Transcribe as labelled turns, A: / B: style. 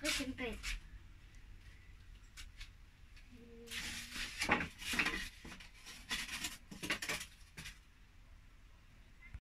A: 开心呗